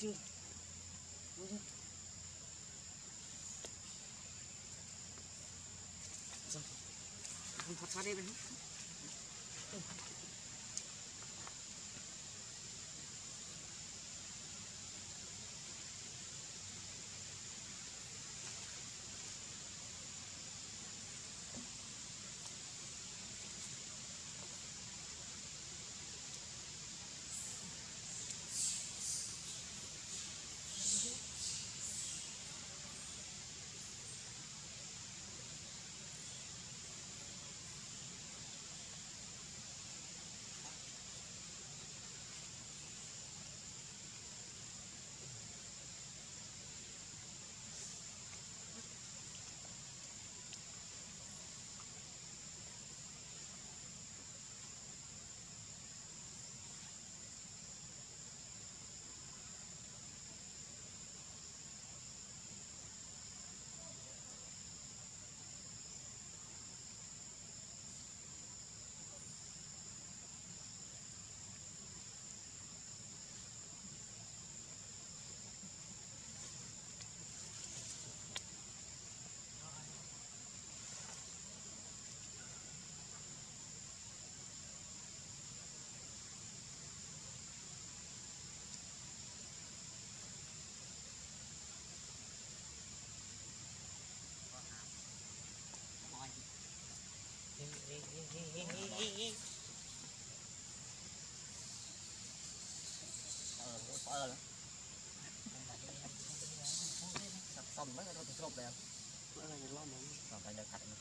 저, 뭐지? 좀, 좀더 잘해야 돼. Sắp xong mấy cái đó thì sụp đẹp bữa này lo mà còn phải được cắt nữa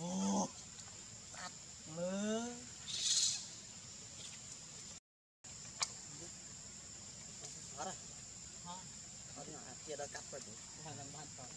Ô, tắt dapat. Eh. Mahal ang mahal pa.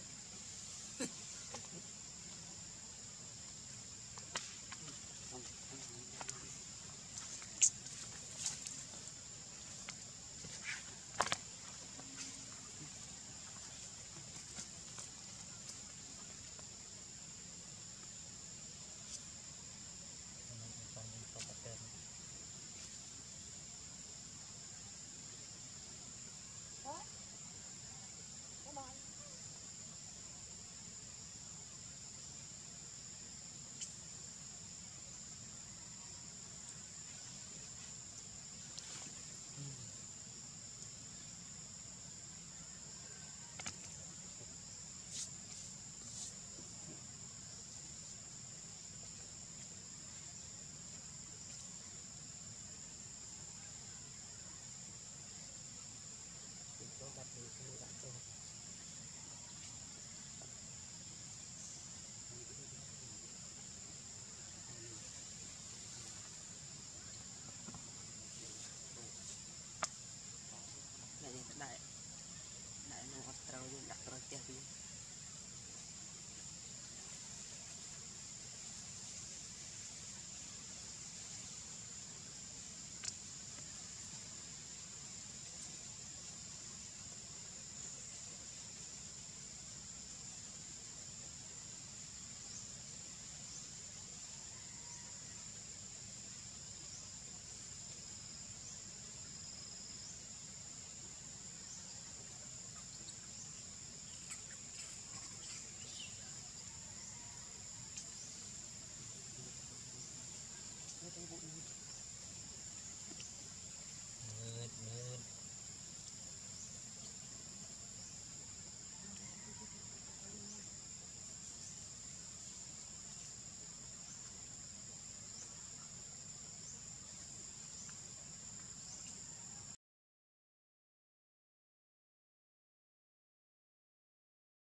ಕೊಡುವುದಾಗಿ